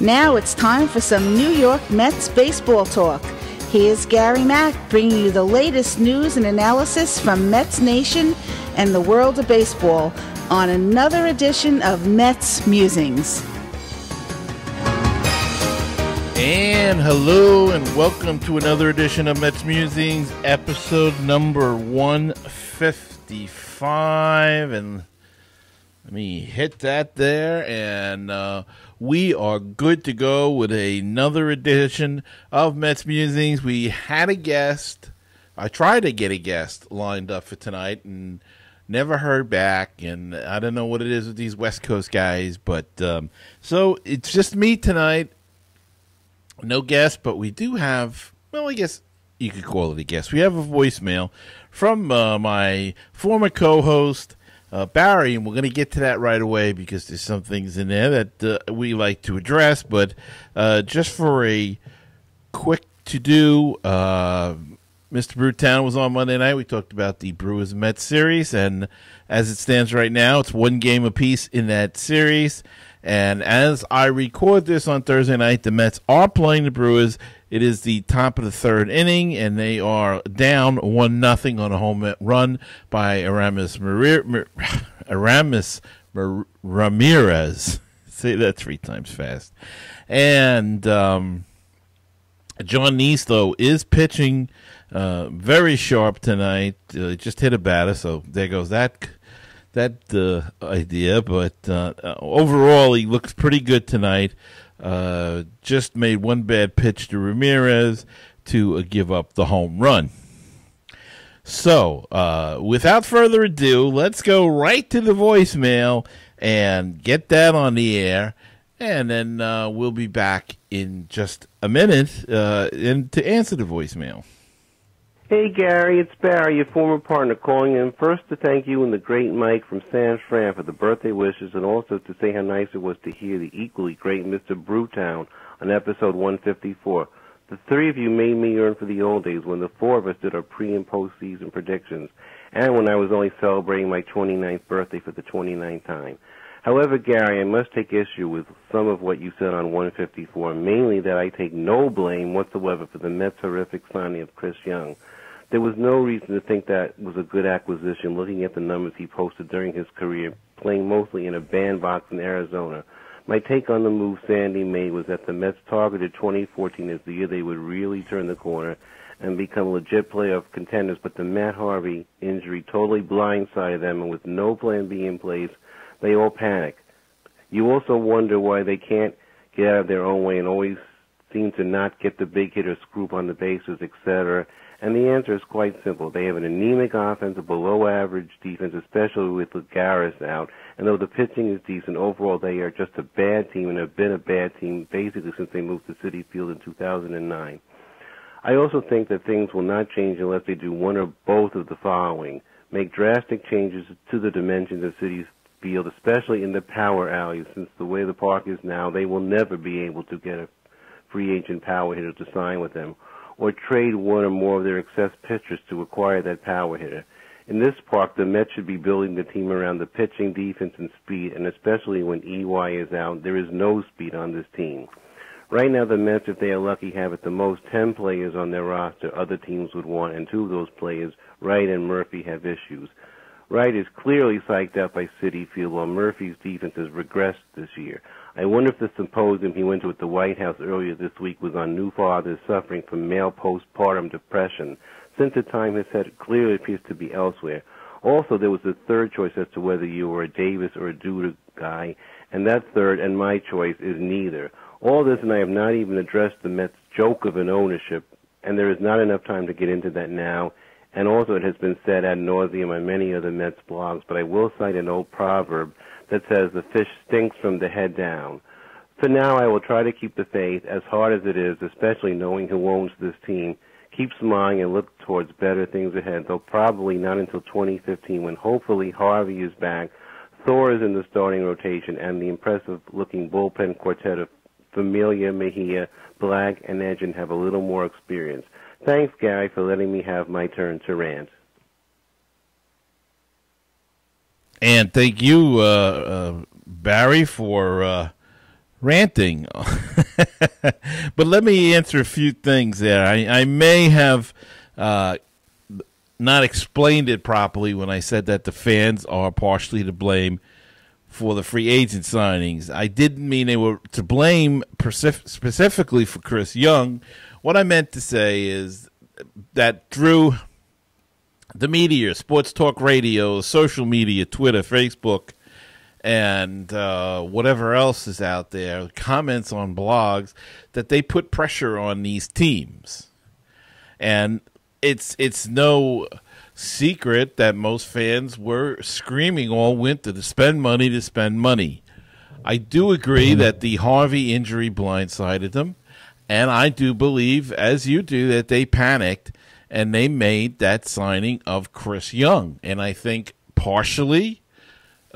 Now it's time for some New York Mets baseball talk. Here's Gary Mack bringing you the latest news and analysis from Mets Nation and the world of baseball on another edition of Mets Musings. And hello, and welcome to another edition of Mets Musings, episode number 155. And let me hit that there, and uh, we are good to go with another edition of Mets Musings. We had a guest. I tried to get a guest lined up for tonight, and never heard back. And I don't know what it is with these West Coast guys, but um, so it's just me tonight no guest, but we do have, well, I guess you could call it a guest. We have a voicemail from uh, my former co host, uh, Barry, and we're going to get to that right away because there's some things in there that uh, we like to address. But uh, just for a quick to do, uh, Mr. Brewtown was on Monday night. We talked about the Brewers Mets series, and as it stands right now, it's one game apiece in that series. And as I record this on Thursday night, the Mets are playing the Brewers. It is the top of the third inning, and they are down one nothing on a home run by Aramis Maria, Aramis Ramirez. Say that three times fast. And um, Jon Nieslow is pitching uh, very sharp tonight. Uh, just hit a batter, so there goes that that uh, idea, but uh, overall, he looks pretty good tonight. Uh, just made one bad pitch to Ramirez to uh, give up the home run. So, uh, without further ado, let's go right to the voicemail and get that on the air, and then uh, we'll be back in just a minute and to answer the voicemail. Hey Gary, it's Barry, your former partner, calling in first to thank you and the great Mike from San Fran for the birthday wishes and also to say how nice it was to hear the equally great Mr. Brewtown on episode 154. The three of you made me yearn for the old days when the four of us did our pre and post season predictions and when I was only celebrating my 29th birthday for the 29th time. However, Gary, I must take issue with some of what you said on 154, mainly that I take no blame whatsoever for the Mets' horrific signing of Chris Young. There was no reason to think that was a good acquisition looking at the numbers he posted during his career, playing mostly in a bandbox in Arizona. My take on the move Sandy made was that the Mets targeted 2014 as the year they would really turn the corner and become a legit playoff contenders, but the Matt Harvey injury totally blindsided them, and with no plan B in place, they all panic. You also wonder why they can't get out of their own way and always seem to not get the big hitter scoop on the bases, etc. And the answer is quite simple. They have an anemic offense, a below average defense, especially with Lagares out. And though the pitching is decent, overall they are just a bad team and have been a bad team basically since they moved to Citi Field in 2009. I also think that things will not change unless they do one or both of the following. Make drastic changes to the dimensions of Citi Field, especially in the power alleys, since the way the park is now, they will never be able to get a free agent power hitter to sign with them or trade one or more of their excess pitchers to acquire that power hitter. In this park, the Mets should be building the team around the pitching, defense, and speed, and especially when EY is out, there is no speed on this team. Right now, the Mets, if they are lucky, have at the most 10 players on their roster other teams would want, and two of those players, Wright and Murphy, have issues. Wright is clearly psyched out by Citi Field, while Murphy's defense has regressed this year. I wonder if the symposium he went to at the White House earlier this week was on new fathers suffering from male postpartum depression. Since the time his head clearly appears to be elsewhere. Also, there was a third choice as to whether you were a Davis or a Duda guy, and that third and my choice is neither. All this, and I have not even addressed the Mets' joke of an ownership, and there is not enough time to get into that now. And also, it has been said ad nauseum on many other Mets blogs, but I will cite an old proverb that says the fish stinks from the head down. For now, I will try to keep the faith, as hard as it is, especially knowing who owns this team. Keep smiling and look towards better things ahead, though probably not until 2015 when hopefully Harvey is back, Thor is in the starting rotation, and the impressive looking bullpen quartet of Familia, Mejia, Black, and Edgin have a little more experience. Thanks, Gary, for letting me have my turn to rant. And thank you, uh, uh, Barry, for uh, ranting. but let me answer a few things there. I, I may have uh, not explained it properly when I said that the fans are partially to blame for the free agent signings. I didn't mean they were to blame specifically for Chris Young. What I meant to say is that through the media, sports talk radio, social media, Twitter, Facebook, and uh, whatever else is out there, comments on blogs, that they put pressure on these teams. And it's it's no secret that most fans were screaming all winter to spend money to spend money. I do agree that the Harvey injury blindsided them, and I do believe, as you do, that they panicked and they made that signing of Chris Young. And I think partially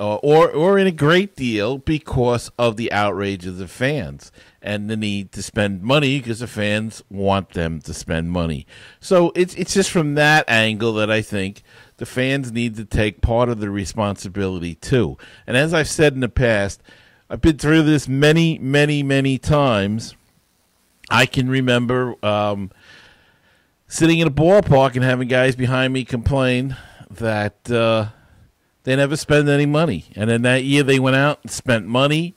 uh, or or in a great deal because of the outrage of the fans and the need to spend money because the fans want them to spend money. So it's it's just from that angle that I think the fans need to take part of the responsibility too. And as I've said in the past, I've been through this many, many, many times. I can remember um, sitting in a ballpark and having guys behind me complain that. Uh, they never spend any money. And then that year they went out and spent money.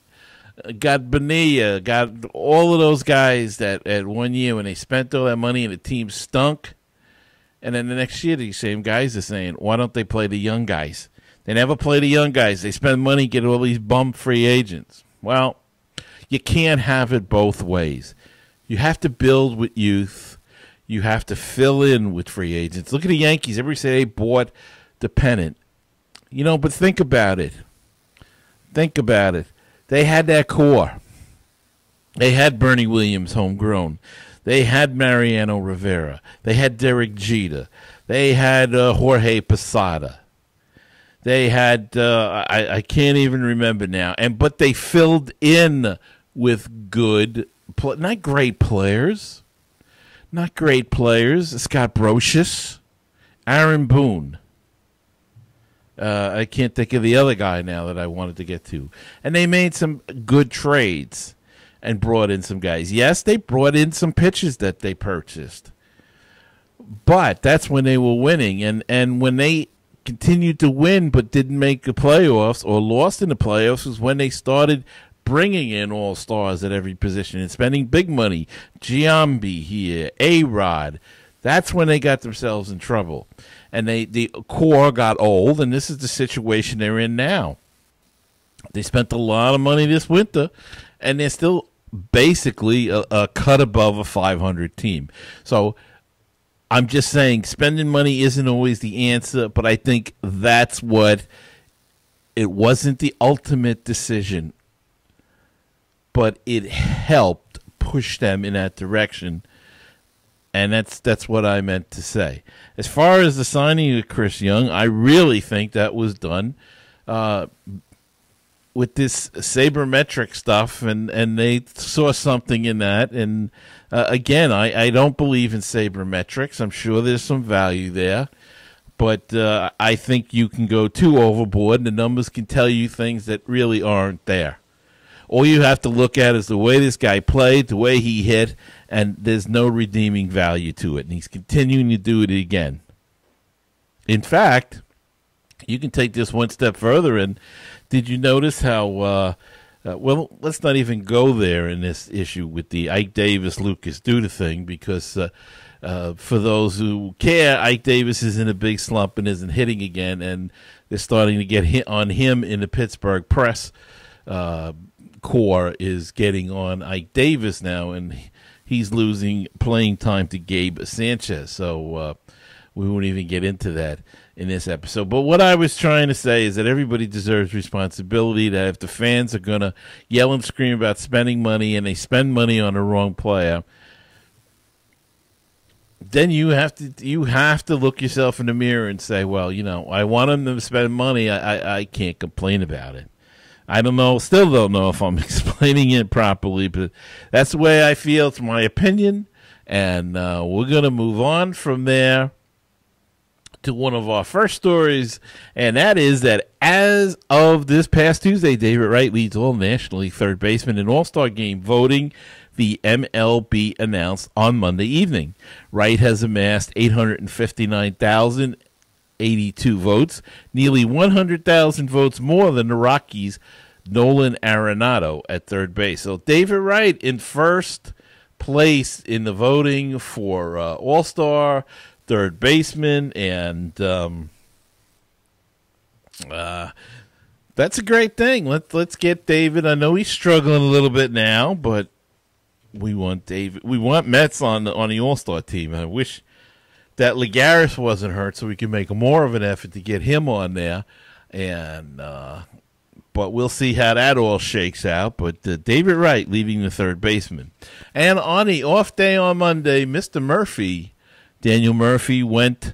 Got Bonilla, got all of those guys that at one year when they spent all that money and the team stunk. And then the next year, these same guys are saying, why don't they play the young guys? They never play the young guys. They spend money, get all these bum free agents. Well, you can't have it both ways. You have to build with youth. You have to fill in with free agents. Look at the Yankees. Everybody say they bought the pennant. You know, but think about it. Think about it. They had that core. They had Bernie Williams homegrown. They had Mariano Rivera. They had Derek Jeter. They had uh, Jorge Posada. They had uh, I, I can't even remember now. And but they filled in with good, not great players, not great players. Scott Brosius, Aaron Boone. Uh, I can't think of the other guy now that I wanted to get to. And they made some good trades and brought in some guys. Yes, they brought in some pitches that they purchased. But that's when they were winning. And, and when they continued to win but didn't make the playoffs or lost in the playoffs was when they started bringing in all stars at every position and spending big money. Giambi here, A Rod. That's when they got themselves in trouble and they the core got old, and this is the situation they're in now. They spent a lot of money this winter, and they're still basically a, a cut above a 500 team. So I'm just saying, spending money isn't always the answer, but I think that's what it wasn't the ultimate decision, but it helped push them in that direction and that's that's what I meant to say. As far as the signing of Chris Young, I really think that was done uh, with this sabermetric stuff, and and they saw something in that. And uh, again, I I don't believe in sabermetrics. I'm sure there's some value there. But uh, I think you can go too overboard, and the numbers can tell you things that really aren't there. All you have to look at is the way this guy played, the way he hit, and there's no redeeming value to it. And he's continuing to do it again. In fact, you can take this one step further. And did you notice how? Uh, uh, well, let's not even go there in this issue with the Ike Davis Lucas Duda thing because uh, uh, for those who care, Ike Davis is in a big slump and isn't hitting again, and they're starting to get hit on him in the Pittsburgh press. Uh, core is getting on Ike Davis now, and he's losing playing time to Gaby Sanchez. So uh, we won't even get into that in this episode. But what I was trying to say is that everybody deserves responsibility. That if the fans are going to yell and scream about spending money and they spend money on the wrong player, then you have to you have to look yourself in the mirror and say, well, you know, I want them to spend money. I, I, I can't complain about it. I don't know, still don't know if I'm explaining it properly, but that's the way I feel. It's my opinion, and uh, we're going to move on from there to one of our first stories, and that is that as of this past Tuesday, David Wright leads all National League third baseman in All Star game voting. The MLB announced on Monday evening. Wright has amassed 859,082 votes, nearly 100,000 votes more than the Rockies' Nolan Arenado at third base. So David Wright in first place in the voting for uh, All Star third baseman, and um, uh, that's a great thing. Let's let's get David. I know he's struggling a little bit now, but we want David. We want Mets on on the All Star team. I wish that Lagares wasn't hurt, so we could make more of an effort to get him on there. And uh, but we'll see how that all shakes out. But uh, David Wright leaving the third baseman, and on the off day on Monday, Mister Murphy Daniel Murphy went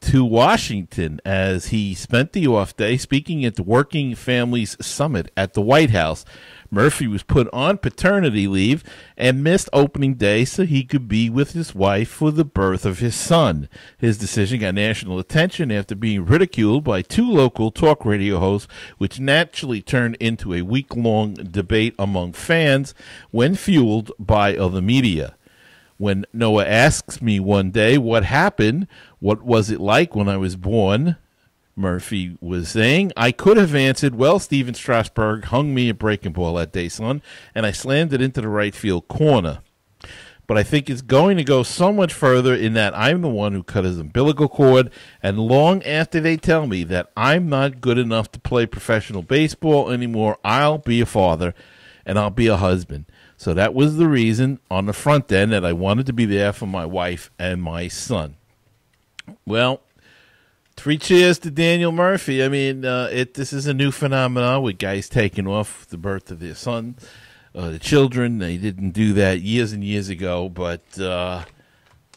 to Washington as he spent the off day speaking at the Working Families Summit at the White House. Murphy was put on paternity leave and missed opening day so he could be with his wife for the birth of his son. His decision got national attention after being ridiculed by two local talk radio hosts, which naturally turned into a week long debate among fans when fueled by other media. When Noah asks me one day what happened, what was it like when I was born, Murphy was saying, I could have answered, well, Stephen Strasburg hung me a breaking ball that day, son, and I slammed it into the right field corner. But I think it's going to go so much further in that I'm the one who cut his umbilical cord, and long after they tell me that I'm not good enough to play professional baseball anymore, I'll be a father and I'll be a husband. So that was the reason on the front end that I wanted to be there for my wife and my son. Well, three cheers to Daniel Murphy. I mean, uh, it this is a new phenomenon with guys taking off the birth of their son, uh, the children. They didn't do that years and years ago, but uh,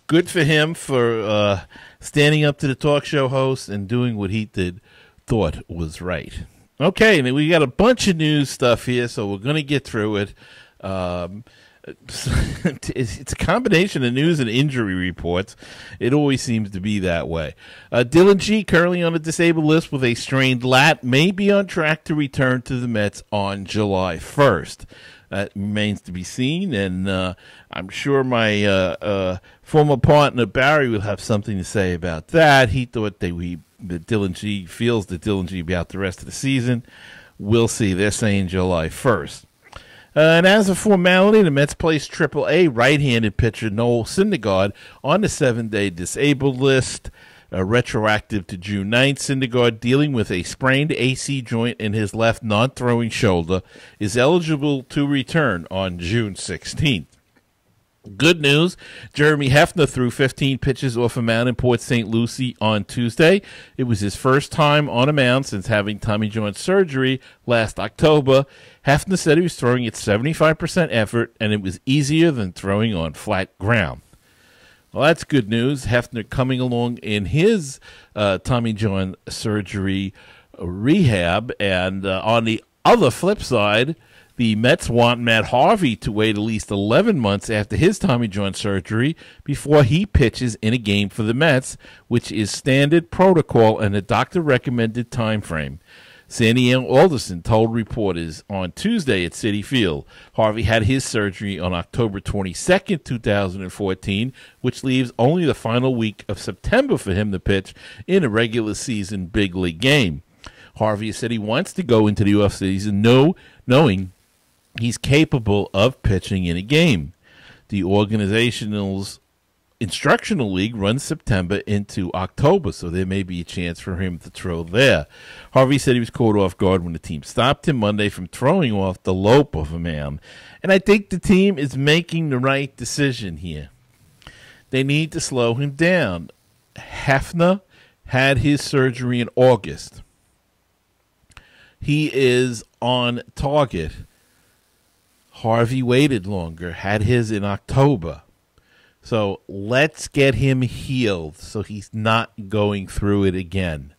good for him for uh, standing up to the talk show host and doing what he did, thought was right. Okay, I mean, we got a bunch of news stuff here, so we're going to get through it. Um, it's a combination of news and injury reports. It always seems to be that way. Uh, Dillon Gee, currently on the disabled list with a strained lat, may be on track to return to the Mets on July 1st. That remains to be seen, and uh, I'm sure my uh, uh former partner Barry will have something to say about that. He thought that we that Dillon Gee feels that Dillon Gee be out the rest of the season. We'll see. They're saying July 1st. Uh, and as a formality, the Mets placed AAA right-handed pitcher Noah Syndergaard on the seven-day disabled list, uh, retroactive to June 9th. Syndergaard, dealing with a sprained AC joint in his left non-throwing shoulder, is eligible to return on June 16th. Good news Jeremy Hefner threw 15 pitches off a mound in Port St. Lucie on Tuesday. It was his first time on a mound since having Tommy John surgery last October. Hefner said he was throwing at 75% effort and it was easier than throwing on flat ground. Well, that's good news. Hefner coming along in his uh, Tommy John surgery rehab. And uh, on the other flip side, the Mets want Matt Harvey to wait at least 11 months after his Tommy John surgery before he pitches in a game for the Mets, which is standard protocol and a doctor recommended time frame. Sandy Alderson told reporters on Tuesday at Citi Field Harvey had his surgery on October 22, 2014, which leaves only the final week of September for him to pitch in a regular season big league game. Harvey said he wants to go into the offseason know, knowing he's capable of pitching in a game. The organizational's instructional league runs September into October, so there may be a chance for him to throw there. Harvey said he was caught off guard when the team stopped him Monday from throwing off the lope of a man. And I think the team is making the right decision here. They need to slow him down. Hefner had his surgery in August. He is on target Harvey waited longer, had his in October. So let's get him healed so he's not going through it again.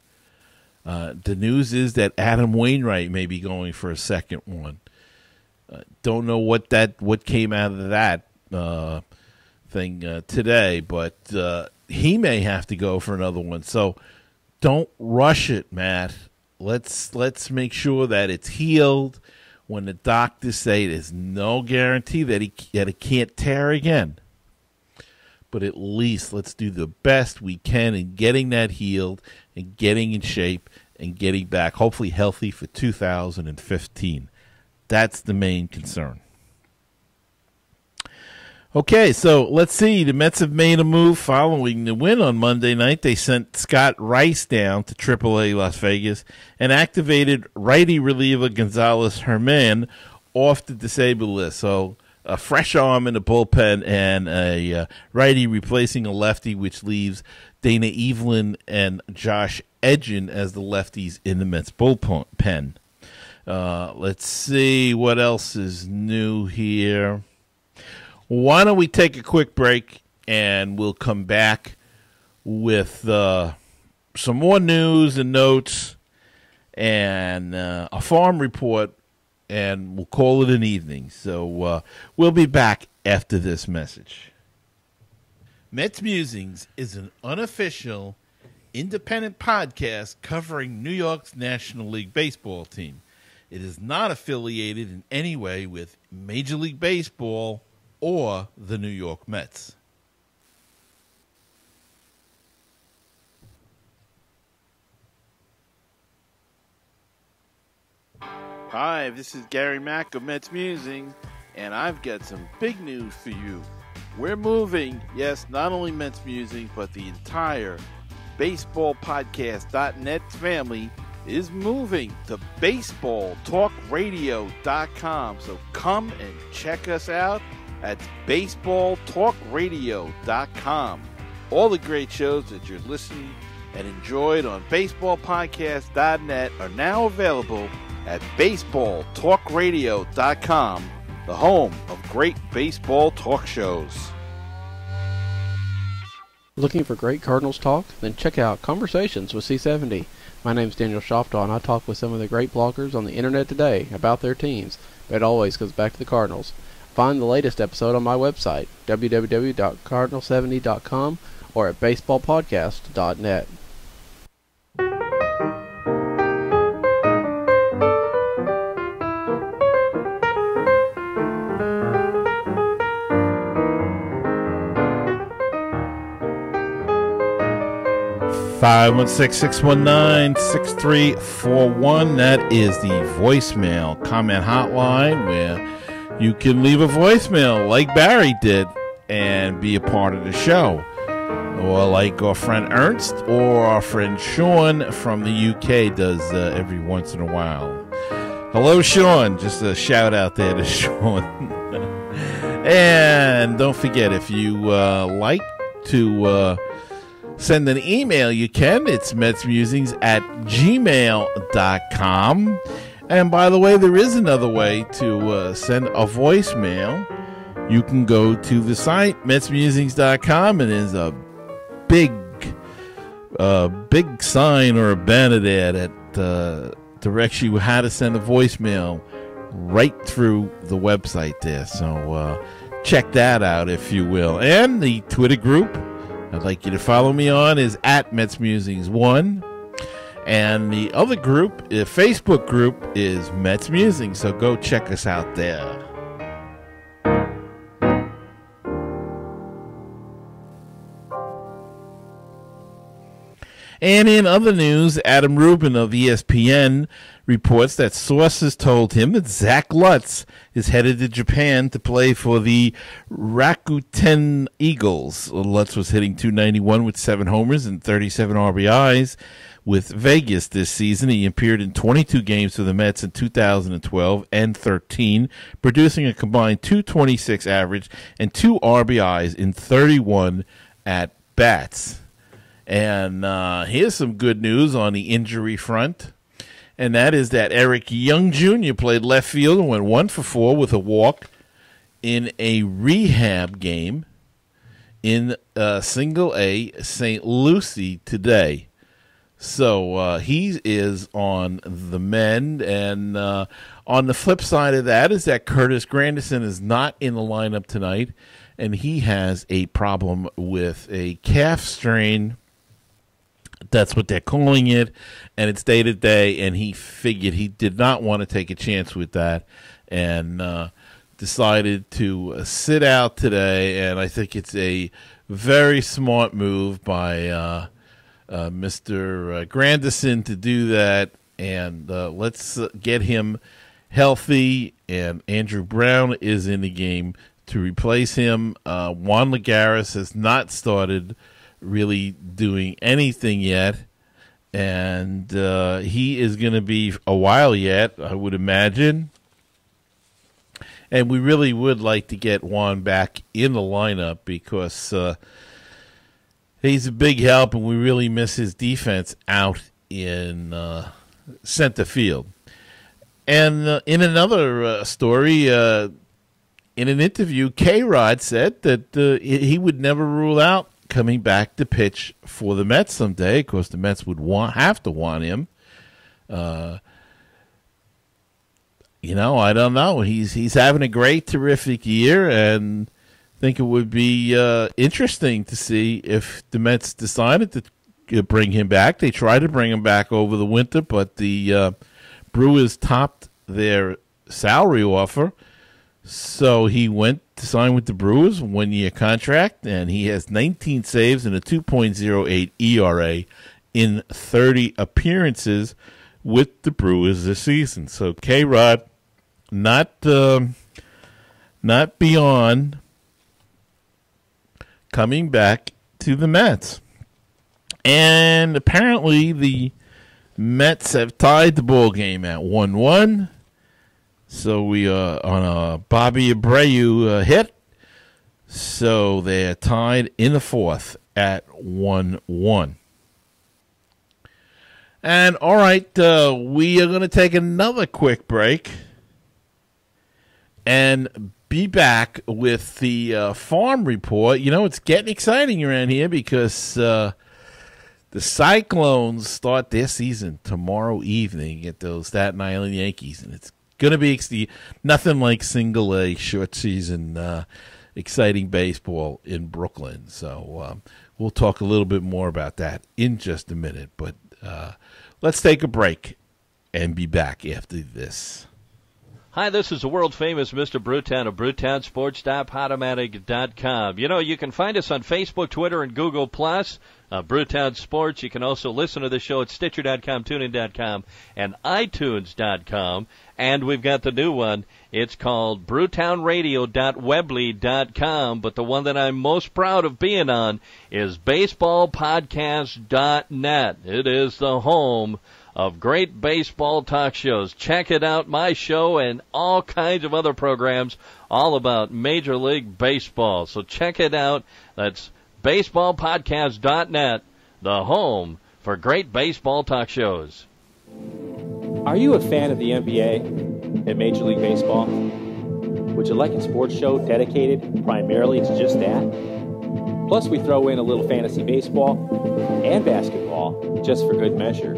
Uh, the news is that Adam Wainwright may be going for a second one. Uh, don't know what that what came out of that uh, thing uh, today, but uh, he may have to go for another one. So don't rush it, Matt. Let's let's make sure that it's healed. When the doctors say there's no guarantee that he that it can't tear again, but at least let's do the best we can in getting that healed and getting in shape and getting back, hopefully healthy for 2015. That's the main concern. Okay, so let's see. The Mets have made a move following the win on Monday night. They sent Scott Rice down to AAA Las Vegas and activated righty reliever Gonzalez Germen off the disabled list. So a fresh arm in the bullpen and a uh, righty replacing a lefty, which leaves Dana Eveland and Josh Edgin as the lefties in the Mets bullpen. Uh, let's see what else is new here. Why don't we take a quick break and we'll come back with uh, some more news and notes and uh, a farm report, and we'll call it an evening. So uh, we'll be back after this message. Mets Musings is an unofficial, independent podcast covering New York's National League Baseball team. It is not affiliated in any way with Major League Baseball or the New York Mets. Hi, this is Gary Mack of Mets Musing, and I've got some big news for you. We're moving, yes, not only Mets Musing, but the entire BaseballPodcast.net family is moving to BaseballTalkRadio.com. So come and check us out that's baseballtalkradio.com. All the great shows that you're listening and enjoyed on baseballpodcast.net are now available at baseballtalkradio.com, the home of great baseball talk shows. Looking for great Cardinals talk? Then check out Conversations with C70. My name is Daniel Shoptaw, and I talk with some of the great bloggers on the internet today about their teams, but it always goes back to the Cardinals. Find the latest episode on my website, www.cardinal70.com or at baseballpodcast.net. Five one six six one nine six three four one. That is the voicemail comment hotline where you can leave a voicemail like Barry did and be a part of the show. Or like our friend Ernst or our friend Sean from the UK does uh, every once in a while. Hello, Sean. Just a shout out there to Sean. and don't forget, if you uh, like to uh, send an email, you can. It's metsmusings at gmail.com. And by the way, there is another way to uh, send a voicemail. You can go to the site, metsmusings.com, and there's a big, uh, big sign or a banner there that uh, directs you how to send a voicemail right through the website there. So uh, check that out, if you will. And the Twitter group I'd like you to follow me on is at metsmusings1. And the other group, the Facebook group, is Mets Musing. So go check us out there. And in other news, Adam Rubin of ESPN reports that sources told him that Zach Lutz is headed to Japan to play for the Rakuten Eagles. Lutz was hitting 291 with seven homers and 37 RBIs with Vegas this season. He appeared in 22 games for the Mets in 2012 and 13, producing a combined 226 average and two RBIs in 31 at bats. And uh, here's some good news on the injury front. And that is that Eric Young Jr. played left field and went one for four with a walk in a rehab game in uh, single A St. Lucie today. So uh, he is on the mend. And uh, on the flip side of that is that Curtis Granderson is not in the lineup tonight and he has a problem with a calf strain. That's what they're calling it, and it's day to day. And he figured he did not want to take a chance with that, and uh, decided to uh, sit out today. And I think it's a very smart move by uh, uh, Mr. Granderson to do that. And uh, let's uh, get him healthy. And Andrew Brown is in the game to replace him. Uh, Juan Lagares has not started really doing anything yet. And uh, he is going to be a while yet, I would imagine. And we really would like to get Juan back in the lineup because uh, he's a big help, and we really miss his defense out in uh, center field. And uh, in another uh, story, uh, in an interview, K Rod said that uh, he would never rule out coming back to pitch for the Mets someday. Of course, the Mets would want have to want him. Uh, you know, I don't know. He's he's having a great, terrific year, and think it would be uh, interesting to see if the Mets decided to bring him back. They tried to bring him back over the winter, but the uh, Brewers topped their salary offer, so he went to sign with the Brewers, one year contract, and he has 19 saves and a 2.08 ERA in 30 appearances with the Brewers this season. So K Rod not uh, not beyond coming back to the Mets. And apparently the Mets have tied the ball game at 1-1. So we are on a Bobby Abreu uh, hit. So they're tied in the fourth at 1-1. And all right, uh, we are going to take another quick break and be back with the uh, farm report. You know, it's getting exciting around here because uh, the Cyclones start their season tomorrow evening at those Staten Island Yankees, and it's going to be nothing like single A short season uh, exciting baseball in Brooklyn. So um, we'll talk a little bit more about that in just a minute. But uh, let's take a break and be back after this. Hi, this is the world famous Mr. Brewtown of BrewtownSports.podomatic.com. You know, you can find us on Facebook, Twitter, and Google Plus. Uh, Brewtown Sports. You can also listen to the show at Stitcher.com, TuneIn.com, and iTunes.com. And we've got the new one. It's called BrewtownRadio.weebly.com. But the one that I'm most proud of being on is BaseballPodcast.net. It is the home of great baseball talk shows. Check it out, my show and all kinds of other programs all about Major League Baseball. So check it out. That's baseballpodcast.net, the home for great baseball talk shows. Are you a fan of the NBA and Major League Baseball? Would you like a sports show dedicated primarily to just that? Plus, we throw in a little fantasy baseball and basketball just for good measure.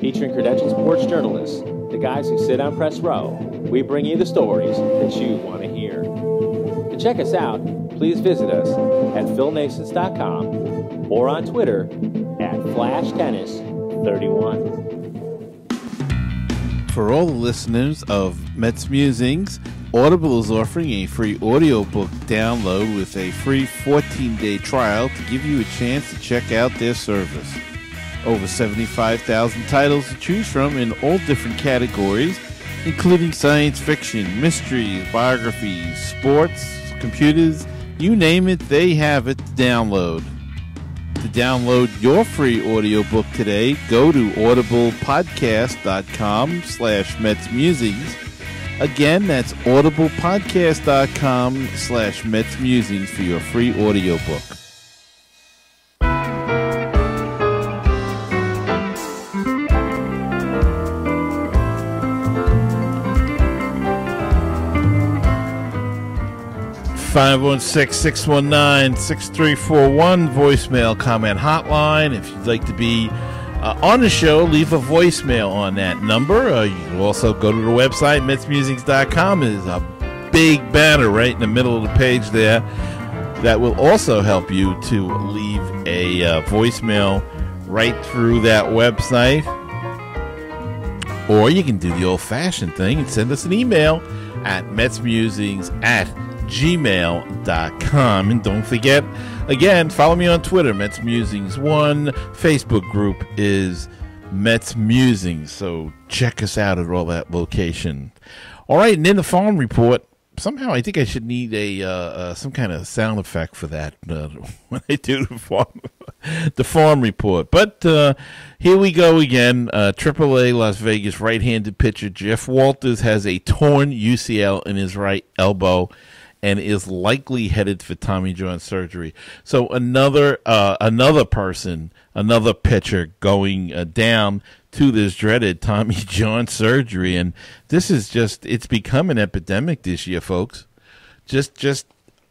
Featuring credentialed sports journalists, the guys who sit on press row, we bring you the stories that you want to hear. To check us out, please visit us at philnasons.com or on Twitter at FlashTennis31. For all the listeners of Mets Musings, Audible is offering a free audiobook download with a free 14 day trial to give you a chance to check out their service. Over 75,000 titles to choose from in all different categories, including science fiction, mysteries, biographies, sports, computers, you name it, they have it to download. To download your free audiobook today, go to audiblepodcast.com slash metsmusings. Again, that's audiblepodcast.com slash metsmusings for your free audiobook. Five one six six one nine six three four one voicemail comment hotline. If you'd like to be uh, on the show, leave a voicemail on that number. Uh, you can also go to the website, metsmusings.com. Is a big banner right in the middle of the page there that will also help you to leave a uh, voicemail right through that website. Or you can do the old fashioned thing and send us an email at metsmusings at gmail.com. And don't forget, again, follow me on Twitter, Mets Musings 1. Facebook group is Mets Musings. So check us out at all that location. All right, and then the farm report somehow I think I should need a uh, uh, some kind of sound effect for that uh, when I do the farm the farm report. But uh, here we go again. AAA uh, Las Vegas right-handed pitcher Jeff Walters has a torn UCL in his right elbow and is likely headed for Tommy John surgery. So another uh, another person, another pitcher going down to this dreaded Tommy John surgery, and this is just—it's become an epidemic this year, folks. Just, just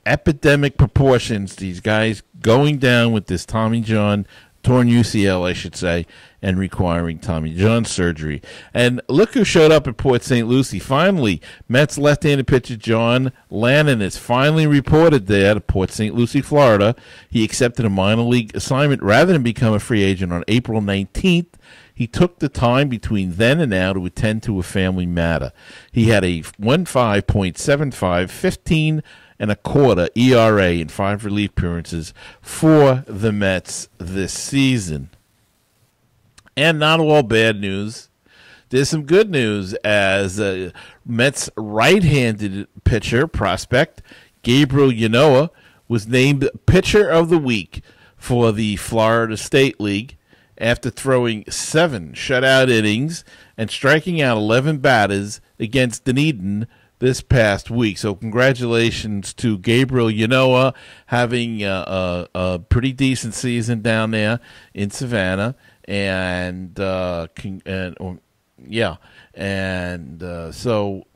epidemic proportions. These guys going down with this Tommy John torn UCL, I should say, and requiring Tommy John surgery. And look who showed up at Port St. Lucie. Finally, Mets left-handed pitcher John Lannan is finally reported there to Port St. Lucie, Florida. He accepted a minor league assignment rather than become a free agent on April 19th he took the time between then and now to attend to a family matter. He had a 1.5.75, 15 and a quarter ERA in five relief appearances for the Mets this season. And not all bad news. There's some good news as uh, Mets right-handed pitcher prospect Gabriel Ynoa was named pitcher of the week for the Florida State League after throwing seven shutout innings and striking out 11 batters against Dunedin this past week. So, congratulations to Gabriel Ynoa having a, a, a, pretty decent season down there in Savannah. And, uh, and or, yeah, and uh, so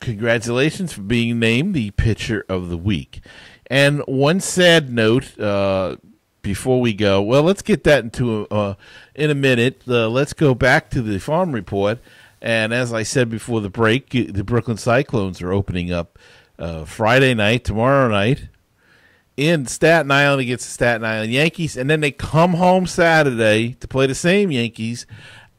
congratulations for being named the pitcher of the week. And one sad note, uh, before we go, well, let's get that into uh, in a minute. Uh, let's go back to the farm report. And as I said before the break, the Brooklyn Cyclones are opening up uh, Friday night, tomorrow night, in Staten Island against the Staten Island Yankees, and then they come home Saturday to play the same Yankees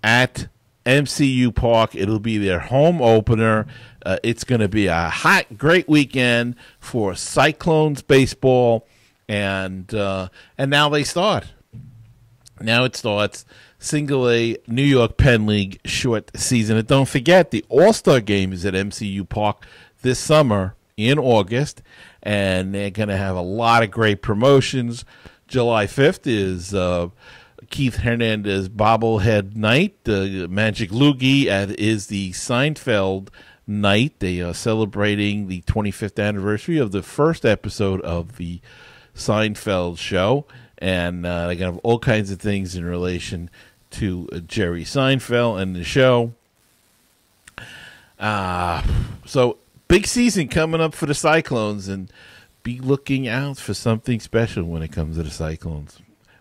at MCU Park. It'll be their home opener. Uh, it's going to be a hot, great weekend for Cyclones baseball and uh, and now they start. Now it starts single A New York Penn League short season. And don't forget the All Star game is at MCU Park this summer in August, and they're going to have a lot of great promotions. July fifth is. Uh, Keith Hernandez bobblehead night. The uh, Magic Loogie is the Seinfeld night. They are celebrating the 25th anniversary of the first episode of the Seinfeld show, and uh, they have all kinds of things in relation to uh, Jerry Seinfeld and the show. Uh, so big season coming up for the Cyclones, and be looking out for something special when it comes to the Cyclones.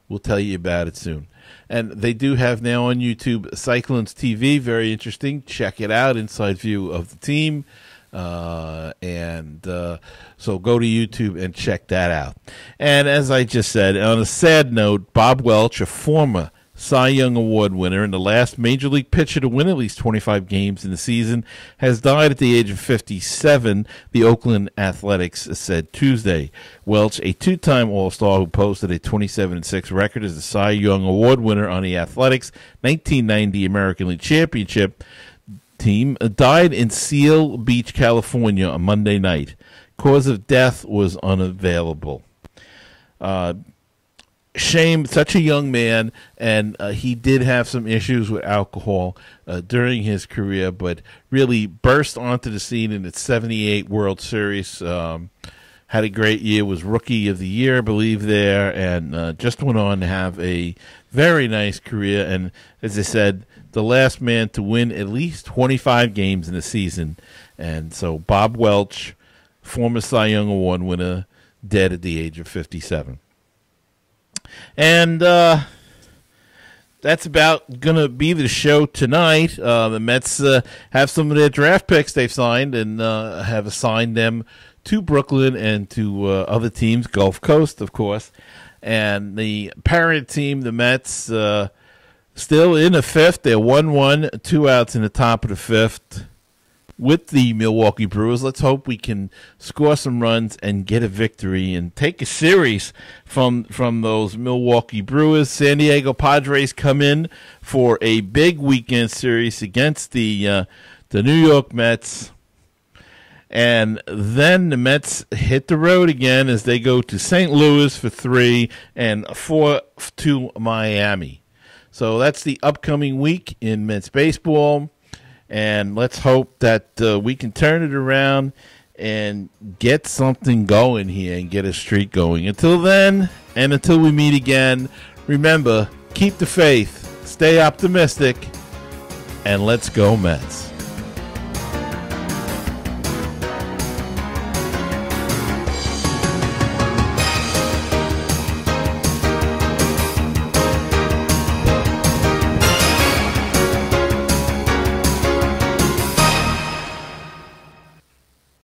We'll tell you about it soon. And they do have now on YouTube Cyclones TV, very interesting. Check it out, inside view of the team. Uh, and uh, so go to YouTube and check that out. And as I just said, on a sad note, Bob Welch, a former Cy Young Award winner and the last major league pitcher to win at least 25 games in the season, has died at the age of 57, the Oakland Athletics said Tuesday. Welch, a two time All Star who posted a 27 6 record as the Cy Young Award winner on the Athletics 1990 American League Championship, team died in Seal Beach, California on Monday night. Cause of death was unavailable. Uh, shame, such a young man, and uh, he did have some issues with alcohol uh, during his career, but really burst onto the scene in the 78 World Series. Um, had a great year, was Rookie of the Year, I believe, there, and uh, just went on to have a very nice career. And as I said, the last man to win at least 25 games in a season. And so Bob Welch, former Cy Young Award winner, dead at the age of 57. And uh, that's about going to be the show tonight. Uh, the Mets uh, have some of their draft picks they've signed and uh, have assigned them to Brooklyn and to uh, other teams, Gulf Coast, of course. And the parent team, the Mets, uh, still in the fifth. They're 1 1, two outs in the top of the fifth with the Milwaukee Brewers. Let's hope we can score some runs and get a victory and take a series from from those Milwaukee Brewers. San Diego Padres come in for a big weekend series against the uh, the New York Mets. And then the Mets hit the road again as they go to St. Louis for three and four to Miami. So that's the upcoming week in Mets baseball and let's hope that uh, we can turn it around and get something going here and get a streak going. Until then, and until we meet again, remember keep the faith, stay optimistic, and let's go, Mets.